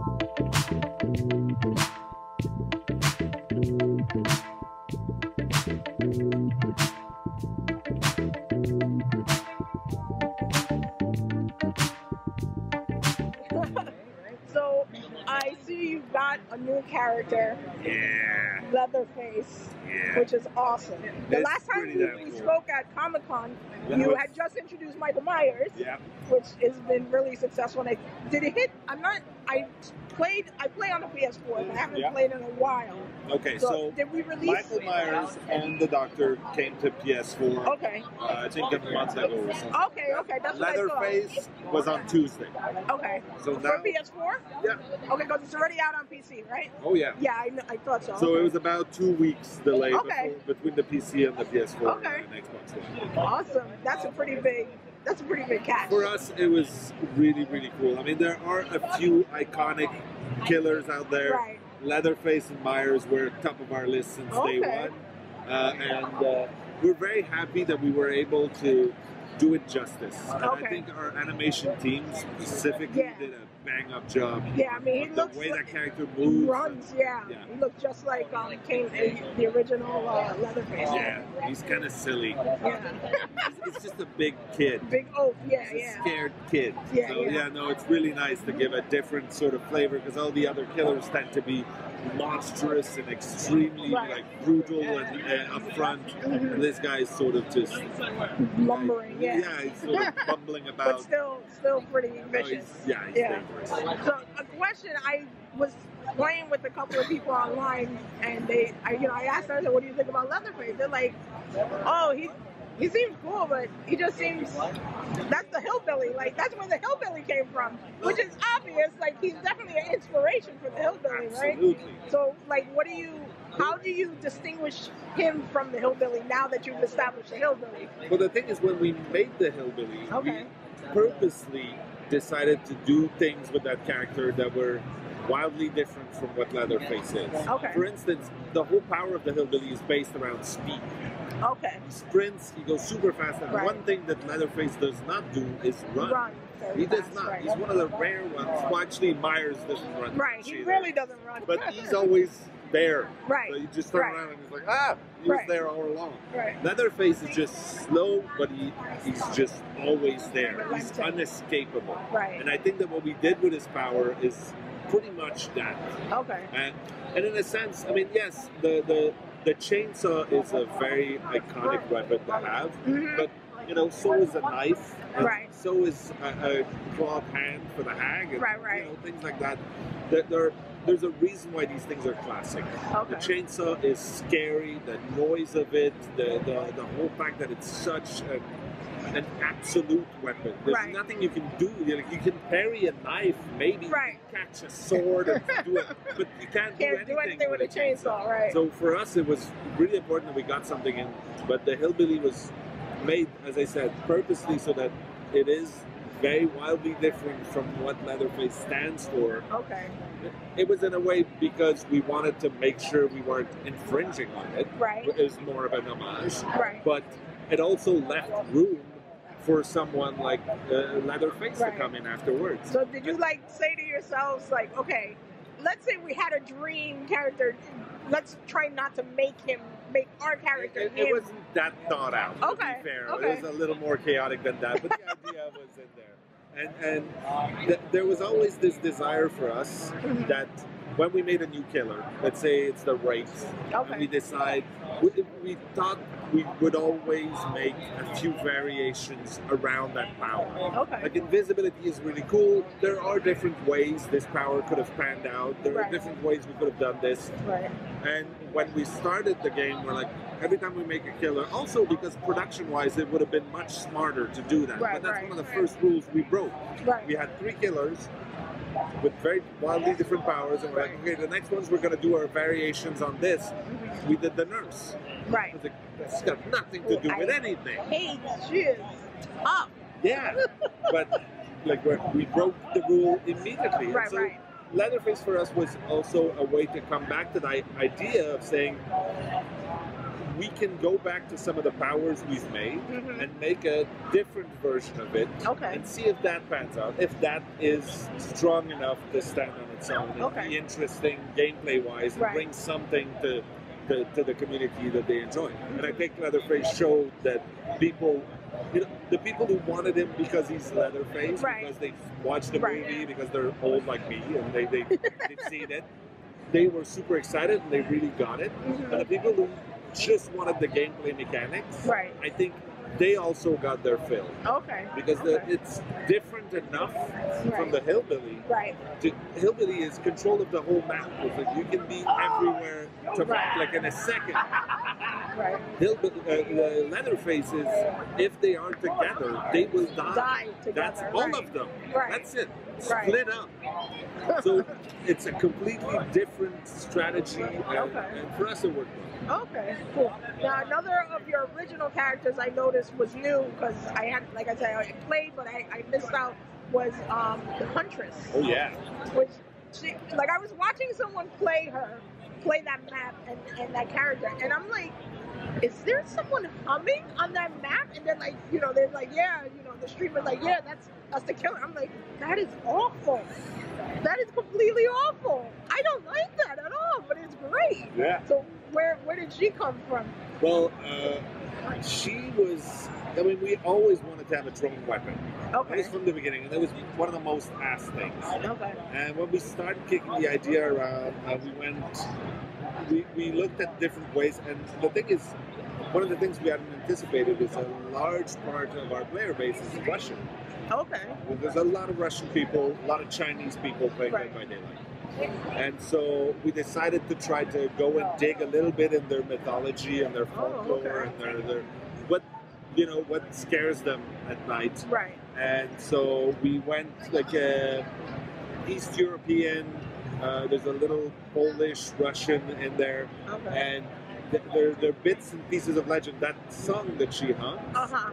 so I see you've got a new character, Yeah. Leatherface, Yeah. which is awesome. The last time we, we cool. spoke at Comic Con, you had just introduced Michael Myers, Yeah. which has been really successful. And I, did it hit? I'm not. I played. I play on the PS4, but I haven't Yeah. played in a while. Okay, So, so did we release? Michael Myers and the Doctor came to PS4. Okay. Uh, I think a month ago or something. Okay. Okay. That's what I Leatherface was on Tuesday. Okay. So For now, PS4? yeah. Okay, because it's already out on PC, right? Oh yeah. Yeah, I, I thought so. So it was about two weeks delay Okay. before, between the PC and the PS4 Okay. and Xbox One. awesome. That's a pretty big. That's a pretty big catch. For us, it was really, really cool. I mean, there are a few iconic killers out there. Right. Leatherface and Myers were top of our list since day one. Uh, and uh, we're very happy that we were able to do it justice. And Okay. I think our animation team specifically Yeah. did a bang up job. Yeah, I mean, he the looks way like that character moves. runs. Yeah. Yeah. he looks just like um, King, the original uh, Leatherface. Yeah, he's kind of silly. Yeah. He's, just a big kid. Big oaf. Yeah, He's a yeah. scared kid. Yeah, so yeah. yeah. no, it's really nice to give a different sort of flavor because all the other killers tend to be monstrous and extremely Right. like brutal and uh, upfront. Mhm. And this guy's sort of just Lumbering. like, Yeah. yeah, he's sort of bumbling But about. still, still pretty No, vicious. he's- yeah, he's Yeah. dangerous. So a question I was playing with a couple of people online, and they, I, you know, I asked them, "What do you think about Leatherface?" They're like, "Oh, he." He seems cool, but he just seems that's the hillbilly. Like that's where the hillbilly came from, which is obvious. Like he's definitely an inspiration for the hillbilly, right? Absolutely. So, like, what do you? How do you distinguish him from the hillbilly now that you've established the hillbilly? Well, the thing is, when we made the hillbilly, Okay. we purposely decided to do things with that character that were wildly different from what Leatherface is. Okay. For instance, the whole power of the hillbilly is based around speed. Okay, He sprints, he goes super fast, and Right. one thing that Leatherface does not do is run. run. He does fast, not. Right. He's one of the rare ones. Well, actually, Myers doesn't run. Right, he really doesn't run. But he's always there. Right. So you just turn Right. around and he's like, ah, he was there all along. right. Leatherface is just slow, but he, he's just always there. He's unescapable. Right. And I think that what we did with his power is pretty much that. Okay. And, and in a sense, I mean, yes, the, the, the chainsaw is a very iconic weapon to have, Mhm. but you know, so is a knife, Right. so is a, a clawed hand for the hag, and Right, right. you know, things like that. There, there, there's a reason why these things are classic. Okay. The chainsaw is scary, the noise of it, the, the, the whole fact that it's such a, an absolute weapon. There's Right. nothing you can do. You like, you can parry a knife, maybe Right. catch a sword and do it, but you can't, Can't do anything with a chainsaw, right? So for us, it was really important that we got something in. But the hillbilly was made, as I said, purposely so that it is very wildly different from what Leatherface stands for. Okay. It was in a way because we wanted to make sure we weren't infringing on it. Right. It was more of an homage. Right. But it also left room for someone like uh, Leatherface Right. to come in afterwards. So did you like say to yourselves like, okay, let's say we had a dream character, let's try not to make him make our character It, him. it wasn't that thought out. Okay, be fair, okay. it was a little more chaotic than that, but the idea was in there. And and th- there was always this desire for us Mhm. that when we made a new killer, let's say it's the Wraith, Okay. and we decide we, we thought we would always make a few variations around that power. Okay. Like invisibility is really cool. There are different ways this power could have panned out. There Right. are different ways we could have done this. Right. And when we started the game, we're like, every time we make a killer, also because production wise, it would have been much smarter to do that. Right, but that's right. one of the first rules we broke. Right. We had three killers with very wildly different powers, and we're like, okay, the next ones we're going to do our variations on this. We did the nurse. Right. It's got nothing to do with anything. She is up. Yeah. but like we we broke the rule immediately. And Right, so right. Leatherface for us was also a way to come back to the i- idea of saying we can go back to some of the powers we've made Mhm. and make a different version of it Okay. and see if that pans out. If that is strong enough to stand on its own and Okay. be interesting gameplay wise and Right. bring something to, to to the community that they enjoy. And Mm-hmm. I think Leatherface showed that people. You know, the people who wanted him because he's Leatherface, Right. because they watched the Right. movie, because they're old like me and they, they, they've seen it, they were super excited and they really got it. Mhm. And the people who just wanted the gameplay mechanics, Right. I think they also got their fill Okay. because the, it's different enough from the hillbilly. Right. To, hillbilly is control of the whole map. It's like you can be everywhere to, Right. like in a second. Right. Hillbilly, uh, the Leatherface is if they aren't together, they will die. Die together. That's All of them. Right. That's it. Right. Split up. So it's a completely different strategy, and, Okay. and for us it worked well. Okay, cool. Now another of your original characters I noticed was new because I had, like I said, I played, but I, I missed out. Was um, the Huntress, Oh yeah. which she, like I was watching someone play her, play that map and, and that character, and I'm like, is there someone humming on that map? And then like, you know, they're like, yeah, you know, the streamer's like, yeah, that's that's the killer. I'm like, that is awful. That is completely awful. I don't like that at all, but it's great. Yeah. So where where did she come from? Well, uh, she was. I mean, we always wanted to have a drone weapon. That Okay. was from the beginning, and that was one of the most asked things. Okay. And when we started kicking the idea around, uh, we went, we, we looked at different ways. And the thing is, one of the things we hadn't anticipated is a large part of our player base is Russian. Okay. There's a lot of Russian people, a lot of Chinese people playing Right. Dead by Daylight. And so we decided to try to go and dig a little bit in their mythology and their Oh, folklore okay. and their, their what you know what scares them at night. Right. And so we went like uh, East European. Uh, there's a little Polish, Russian in there, Okay. and th- there, there are bits and pieces of legend. That song that she hums, Uh huh.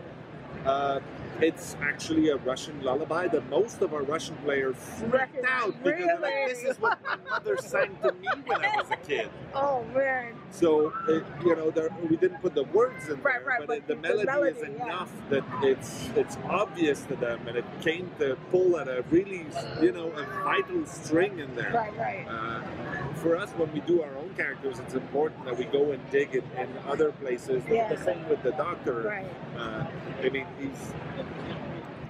Uh, it's actually a Russian lullaby that most of our Russian players freaked out because they're like, this is what my mother sang to me when I was a kid. Oh man. So uh, you know, there, we didn't put the words in Right, there, right, but, but it, the, the melody melody, is yeah. enough that it's it's obvious to them, and it came to pull at a really you know a vital string in there. Right. Right. Uh, for us, when we do our own characters, it's important that we go and dig it in other places. Yeah. The same with the doctor. Right. Uh, I mean, he's.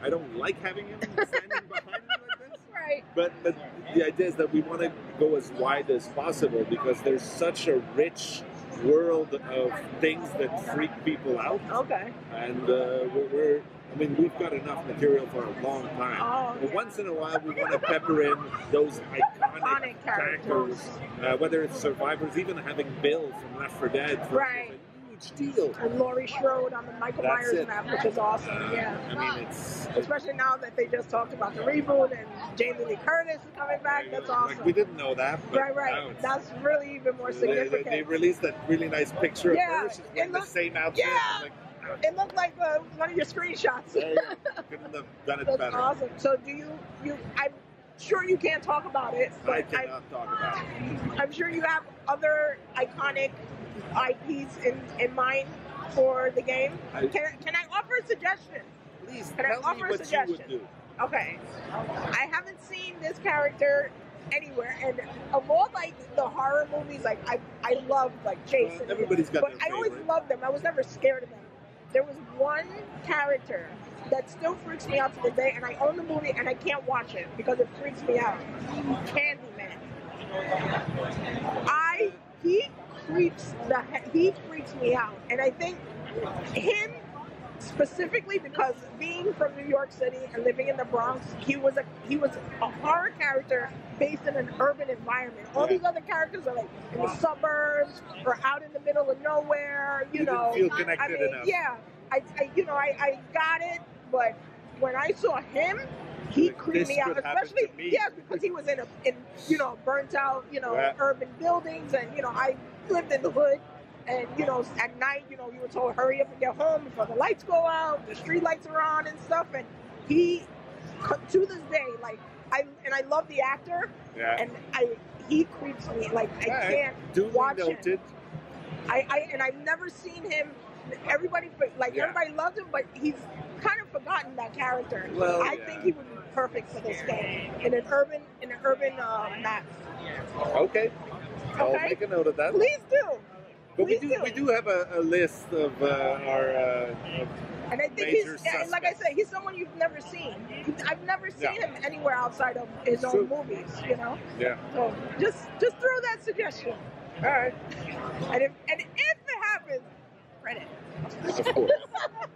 I don't like having him standing behind me like this, Right. but but the idea is that we want to go as wide as possible because there's such a rich world of things that freak people out, Okay. and uh, we're, we're. I mean, we've got enough material for a long time. Oh. But once in a while, we want to pepper in those iconic, Iconic characters. characters, uh, whether it's survivors, even having Bill from Left 4 Dead, for Right. instance, a huge deal. And Laurie Strode on the Michael That's Myers it. map, which is awesome. Yeah. I mean, it's Especially now that they just talked about the reboot and Jamie Lee Curtis is coming back. That's awesome. Like we didn't know that, but right, right. That's really even more they, they, significant. they released that really nice picture Yeah, of her. She's wearing it the same outfit. yeah. Like, It looked like uh, one of your screenshots. there you go. Couldn't have done it That's better. awesome. So do you you I'm sure you can't talk about it, I but I cannot talk about it. I'm sure you have other iconic IPs in, in mind for the game. I- Can, can I offer a suggestion? Please Can I tell me offer a what you suggestion? would do. Okay. I haven't seen this character anywhere, and of all like the horror movies, like I I love like Jason. Well, everybody's got but their I always favorite. loved them. I was never scared of them. There was one character that still freaks me out to the day, and I own the movie and I can't watch it because it freaks me out. Candyman. I he creeps the he freaks me out, and I think him specifically because being from New York City and living in the Bronx, he was a he was a horror character based in an urban environment. All Yeah. these other characters are like in the suburbs or out in the middle of nowhere. You, You know, feel I mean, enough. yeah, I, I you know I, I got it, but when I saw him. He Like, creeped me out, especially yeah, because he was in a in you know burnt out you know Yeah. urban buildings, and you know I lived in the hood, and you know at night you know you were told hurry up and get home before the lights go out, the street lights are on and stuff, and he to this day like I and I love the actor, Yeah. and I he creeps me like I Alright. can't Duly watch it. noted. I, I and I've never seen him. Everybody like Yeah. everybody loved him, but he's kind of forgotten that character. Well, I yeah. think he would be perfect for this game in an urban in an urban uh, map. Okay. I'll make a note of that. Please do. But we do, do. we do have a, a list of uh, our. Uh, of, And I think he's like I said, he's someone you've never seen. I've never seen Yeah. him anywhere outside of his True. own movies. You know, yeah. so just just throw that suggestion. All right. And if and if it happens, credit. Of course.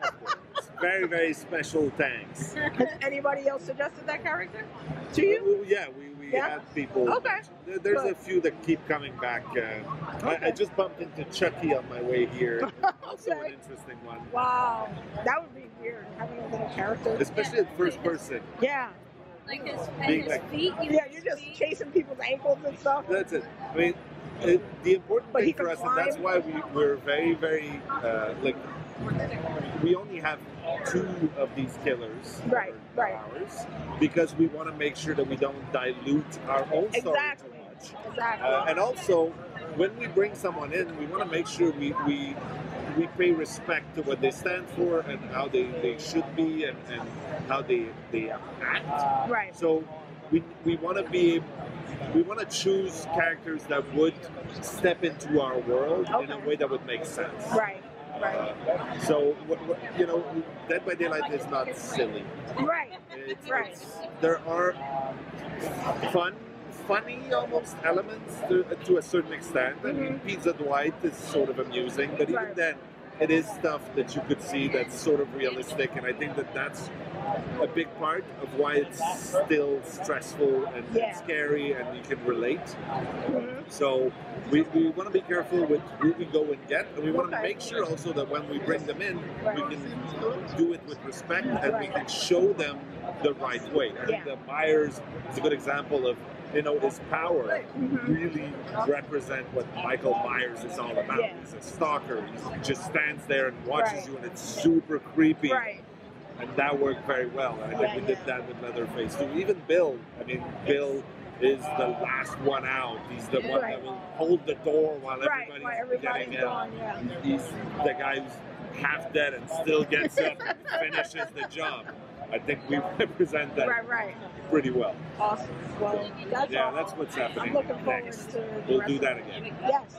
Of course. Very, very special thanks. Has anybody else suggested that character to you? Yeah, we, we Yeah? had people. Okay. There- There's a few that keep coming back. Uh, I, I just bumped into Chucky on my way here. Also an interesting one. Wow, that would be weird having a little character. Especially in first person. Yeah, Like his, Being and his like- feet. you yeah, you're just feet. chasing people's ankles and stuff. That's it. I mean, it, the important But thing for can us, and that's why we, we're very, very, uh, like, we only have two of these killers. Right, for right. Ours, because we want to make sure that we don't dilute our own story too much. Exactly. Uh, and also, when we bring someone in, we want to make sure we, we we pay respect to what they stand for and how they, they should be and, and how they they act. right. So we we want to be we want to choose characters that would step into our world in a way that would make sense. Right. Right. So wh- wh- you know, Dead by Daylight is not silly. Right. It's, Right. it's- there are fun, funny almost elements to, to a certain extent. I mean, Pizza Dwight is sort of amusing, but even Mm-hmm. Right. then, it is stuff that you could see that's sort of realistic, and I think that that's a big part of why it's still stressful and, and Yeah. scary, and you can relate. Mhm. So we, we want to be careful with who we go and get, and we want to make sure also that when we bring them in, we can do it with respect and we can show them the right way. I think the Myers is a good example of you know his power Mhm. really represent what Michael Myers is all about. Yeah. He's a stalker. He just stands there and watches Right. you, and it's super creepy. Right. And that worked very well. And I think we did that with Leatherface too. Even Bill. I mean, Bill is the last one out. He's the one Right. that will hold the door while Right. everybody's, While everybody's getting in. gone. Yeah. He's the guy who's half dead and still gets up and finishes the job. I think we represent that Right. Right. pretty well. Awesome. Well, that's Yeah, all. that's what's happening I'm looking forward next. to. We'll do that again. Yes.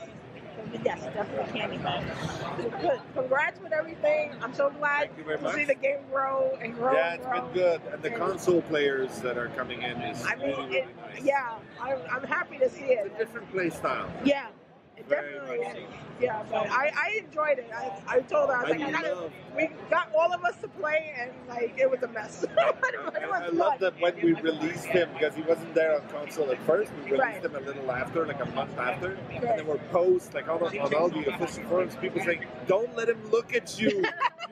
Yes, definitely Candyman. Good. Congrats with everything. I'm so glad Thank you very to much. see the game grow and grow. Yeah, it's grow. been good. And the And- console players that are coming in is I mean, really, really it, nice. yeah, I'm, I'm happy to see It's it. a different play style. Yeah, it definitely is. Yeah, but I, I enjoyed it. I, I told her I was I like, I gotta, love- we got all of us to play, and like it was a mess. but it was I, fun. love that when we released him because he wasn't there on console at first. We released Right. him a little after, like a month after, and Right. there were posts like on, on all the official forums, people saying, "Don't let him look at you. you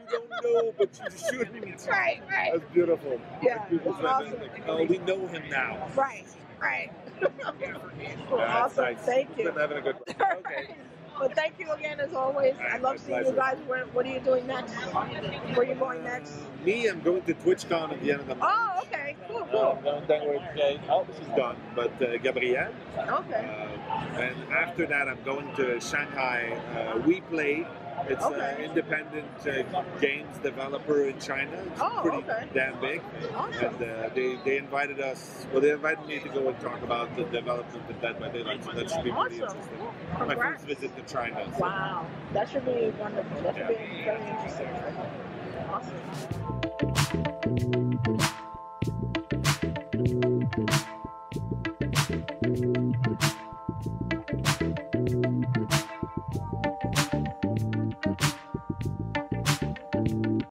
don't know, but you shouldn't." Right, right, That's beautiful. Yeah, people it's said, awesome. like, "Oh, we know him now." right, right. cool, Yeah, awesome. nice. Thank you. Been having a good one. Okay. Well, thank you again as always. I love seeing you guys. Where, what are you doing next? Where are you going next? Me, I'm going to TwitchCon at the end of the month. Oh, okay, cool, Uh, cool. I'm going down with uh, oh, she's gone, but uh, Gabrielle. Okay, Uh, and after that, I'm going to Shanghai. Uh, we play. It's an independent uh, games developer in China. It's Oh, pretty okay. damn big. awesome. And uh, they, they invited us, well, they invited me to go and talk about the development of Dead by Daylight, so that should be pretty Awesome. interesting. My first visit to China. so- Wow, that should be wonderful. That should Yeah. be very interesting. Awesome.